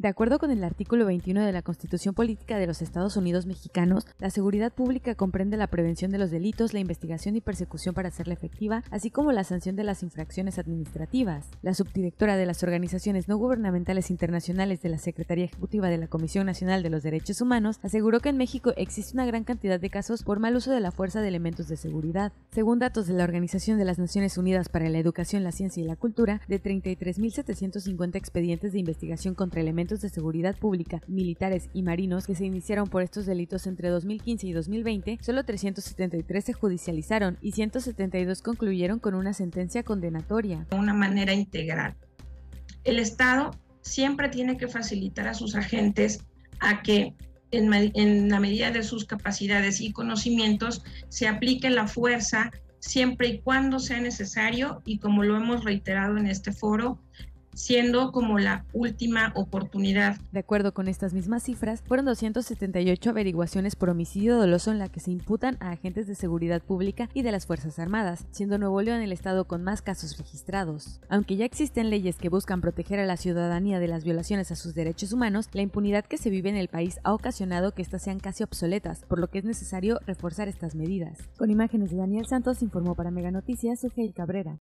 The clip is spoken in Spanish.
De acuerdo con el artículo 21 de la Constitución Política de los Estados Unidos Mexicanos, la seguridad pública comprende la prevención de los delitos, la investigación y persecución para hacerla efectiva, así como la sanción de las infracciones administrativas. La subdirectora de las organizaciones no gubernamentales internacionales de la Secretaría Ejecutiva de la Comisión Nacional de los Derechos Humanos aseguró que en México existe una gran cantidad de casos por mal uso de la fuerza de elementos de seguridad. Según datos de la Organización de las Naciones Unidas para la Educación, la Ciencia y la Cultura, de 33.750 expedientes de investigación contra elementos de seguridad pública, militares y marinos que se iniciaron por estos delitos entre 2015 y 2020, solo 373 se judicializaron y 172 concluyeron con una sentencia condenatoria. De una manera integral. El Estado siempre tiene que facilitar a sus agentes a que en, en, la medida de sus capacidades y conocimientos se aplique la fuerza siempre y cuando sea necesario y como lo hemos reiterado en este foro, siendo como la última oportunidad. De acuerdo con estas mismas cifras, fueron 278 averiguaciones por homicidio doloso en la que se imputan a agentes de seguridad pública y de las Fuerzas Armadas, siendo Nuevo León el estado con más casos registrados. Aunque ya existen leyes que buscan proteger a la ciudadanía de las violaciones a sus derechos humanos, la impunidad que se vive en el país ha ocasionado que éstas sean casi obsoletas, por lo que es necesario reforzar estas medidas. Con imágenes de Daniel Santos informó para Mega Noticias Cabrera.